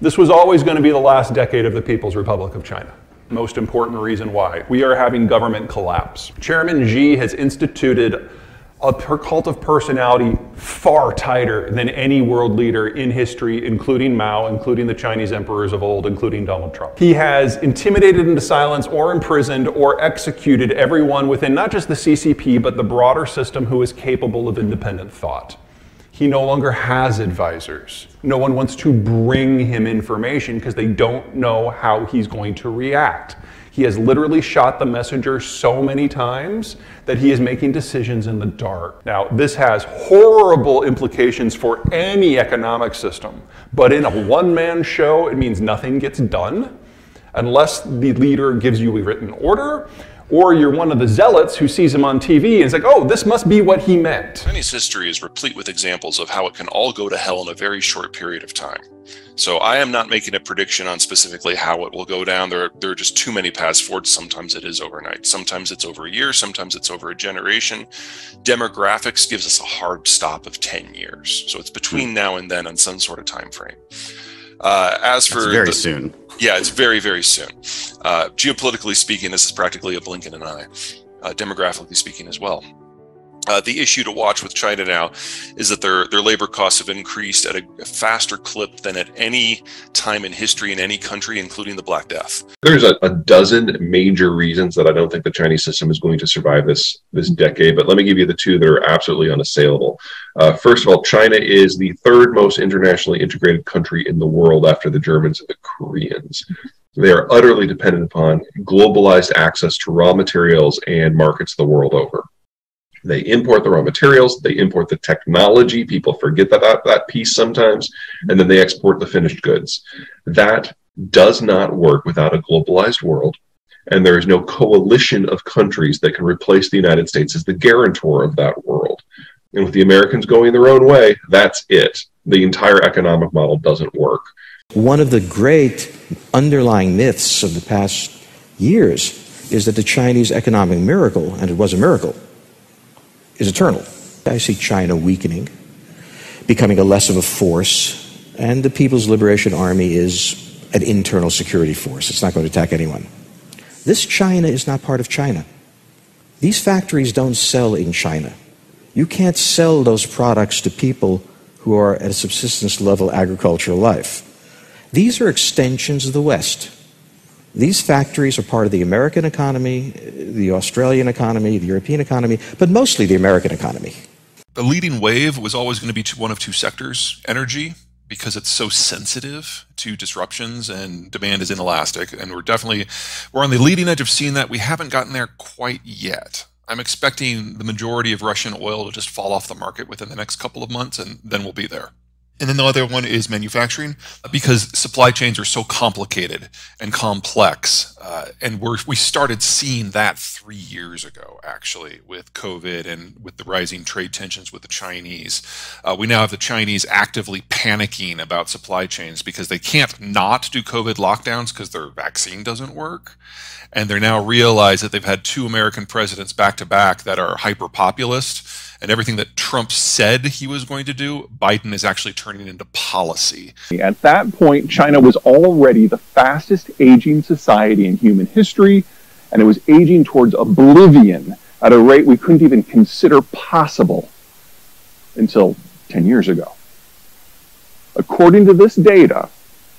This was always going to be the last decade of the People's Republic of China. Most important reason why. We are having government collapse. Chairman Xi has instituted a cult of personality far tighter than any world leader in history, including Mao, including the Chinese emperors of old, including Donald Trump. He has intimidated into silence or imprisoned or executed everyone within not just the CCP, but the broader system who is capable of independent thought. He no longer has advisors. No one wants to bring him information because they don't know how he's going to react. He has literally shot the messenger so many times that he is making decisions in the dark. Now, this has horrible implications for any economic system, but in a one man show, it means nothing gets done unless the leader gives you a written order or you're one of the zealots who sees him on TV and is like, oh, this must be what he meant. Chinese history is replete with examples of how it can all go to hell in a very short period of time. So I am not making a prediction on specifically how it will go down. There, there are just too many paths forward. Sometimes it is overnight. Sometimes it's over a year. Sometimes it's over a generation. Demographics gives us a hard stop of 10 years. So it's between hmm. now and then on some sort of time frame. Uh, as for That's very the, soon. Yeah, it's very, very soon. Uh, geopolitically speaking, this is practically a blink in an eye. Uh, demographically speaking, as well. Uh, the issue to watch with China now is that their their labor costs have increased at a, faster clip than at any time in history in any country, including the Black Death. There's a, a, dozen major reasons that I don't think the Chinese system is going to survive this this decade, but let me give you the two that are absolutely unassailable. Uh, first of all, China is the third most internationally integrated country in the world after the Germans and the Koreans. They are utterly dependent upon globalized access to raw materials and markets the world over. They import the raw materials, they import the technology. People forget that, that, that piece sometimes, and then they export the finished goods. That does not work without a globalized world. And there is no coalition of countries that can replace the United States as the guarantor of that world. And with the Americans going their own way, that's it. The entire economic model doesn't work. One of the great underlying myths of the past years is that the Chinese economic miracle, and it was a miracle, is eternal. I see China weakening, becoming a less of a force, and the People's Liberation Army is an internal security force. It's not going to attack anyone. This China is not part of China. These factories don't sell in China. You can't sell those products to people who are at a subsistence level agricultural life. These are extensions of the West. These factories are part of the American economy, the Australian economy, the European economy, but mostly the American economy. The leading wave was always going to be one of two sectors energy, because it's so sensitive to disruptions and demand is inelastic. And we're definitely we're on the leading edge of seeing that. We haven't gotten there quite yet. I'm expecting the majority of Russian oil to just fall off the market within the next couple of months, and then we'll be there. And then the other one is manufacturing because supply chains are so complicated and complex. Uh, and we're, we started seeing that three years ago, actually, with COVID and with the rising trade tensions with the Chinese. Uh, we now have the Chinese actively panicking about supply chains because they can't not do COVID lockdowns because their vaccine doesn't work. And they're now realize that they've had two American presidents back to back that are hyper populist and everything that Trump said he was going to do, Biden is actually turning into policy. At that point, China was already the fastest aging society in human history, and it was aging towards oblivion at a rate we couldn't even consider possible until 10 years ago. According to this data,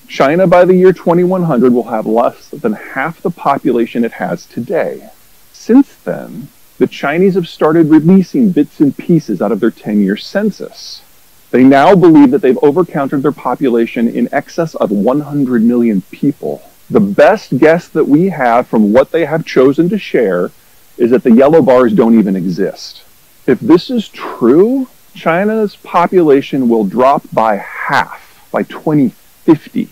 China by the year 2100 will have less than half the population it has today. Since then, the Chinese have started releasing bits and pieces out of their 10 year census. They now believe that they've overcounted their population in excess of 100 million people. The best guess that we have from what they have chosen to share is that the yellow bars don't even exist. If this is true, China's population will drop by half by 2050.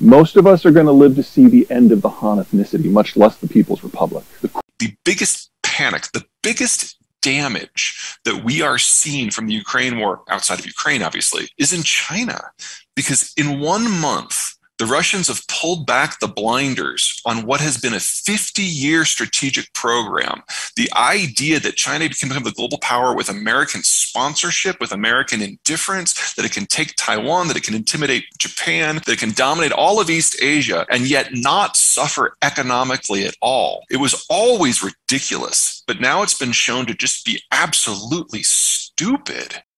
Most of us are going to live to see the end of the Han ethnicity, much less the People's Republic. The, the biggest panic, the biggest damage that we are seeing from the Ukraine war, outside of Ukraine, obviously, is in China. Because in one month, the Russians have pulled back the blinders on what has been a 50 year strategic program. The idea that China can become the global power with American sponsorship, with American indifference, that it can take Taiwan, that it can intimidate Japan, that it can dominate all of East Asia, and yet not suffer economically at all. It was always ridiculous, but now it's been shown to just be absolutely stupid.